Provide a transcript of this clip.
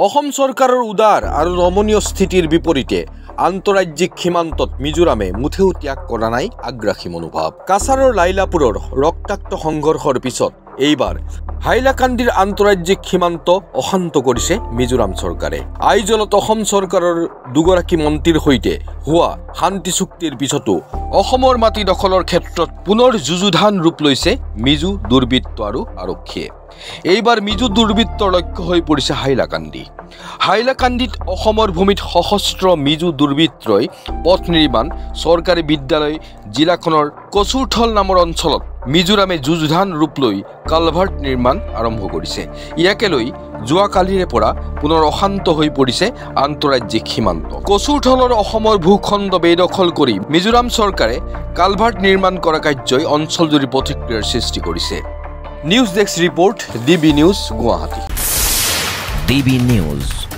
অসম চৰকাৰৰ উদাৰ আৰু ৰমণীয় স্থিতিৰ বিপৰীতে আন্তঃৰাজ্যিক সীমান্তত মিজোৰামে মুঠেও ত্যাগ কৰা নাই আগ্ৰাসী মনোভাৱ। কাছাৰৰ লাইলাপুৰৰ ৰক্তাক্ত সংঘৰ্ষৰ পিছত এইবাৰ হাইলাকান্দিৰ আন্তঃৰাজ্যিক সীমান্ত অশান্ত কৰিছে মিজোৰাম চৰকাৰে। আইজলত অসম চৰকাৰৰ দুগৰাকী মন্ত্ৰীৰ সৈতে হোৱা শান্তি চুক্তিৰ পিছতো অসমৰ মাটি দখলৰ ক্ষেত্ৰত পুনৰ যুযুধান ৰূপ লৈছে মিজো দুৰ্বৃত্ত আৰু আৰক্ষীয়ে। এইবাৰ মিজো দুৰ্বৃত্তৰ লক্ষ্য হৈ পৰিছে হাইলাকান্দি। হাইলাকান্দিত অসমৰ ভূমিত সশস্ত্ৰ মিজো দুৰ্বৃত্তই পথ নিৰ্মাণ চৰকাৰী বিদ্যালয় জিলাখনৰ কচুৰথল নামৰ অঞ্চলত মিজোৰামে যুযুধান ৰূপ লৈ কালভাৰ্ট নিৰ্মাণ আৰম্ভ কৰিছে। ইয়াকে লৈ যোৱাকালিৰে পৰা পুনৰ অশান্ত হৈ পৰিছে আন্তঃৰাজ্যিক সীমান্ত। কচুৰথলৰ অসমৰ ভূখণ্ড বেদখল কৰি মিজোৰাম চৰকাৰে কালভাৰ্ট নিৰ্মাণ কৰা কাৰ্যই অঞ্চলজুৰি প্ৰতিক্ৰিয়াৰ সৃষ্টি কৰিছে। News desk report D B news Guwahati. DB News